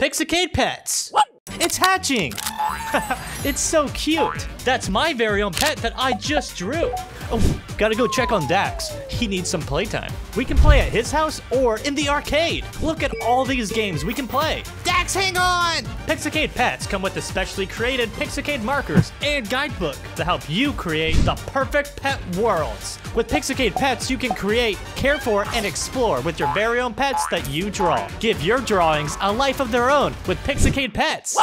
Pixicade Pets. What? It's hatching. it's so cute. That's my very own pet that I just drew. Oh, gotta go check on Dax. He needs some playtime. We can play at his house or in the arcade. Look at all these games we can play. Dax, hang on! Pixicade Pets come with especially created Pixicade markers and guidebook to help you create the perfect pet worlds. With Pixicade Pets, you can create, care for, and explore with your very own pets that you draw. Give your drawings a life of their own with Pixicade Pets.